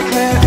darkness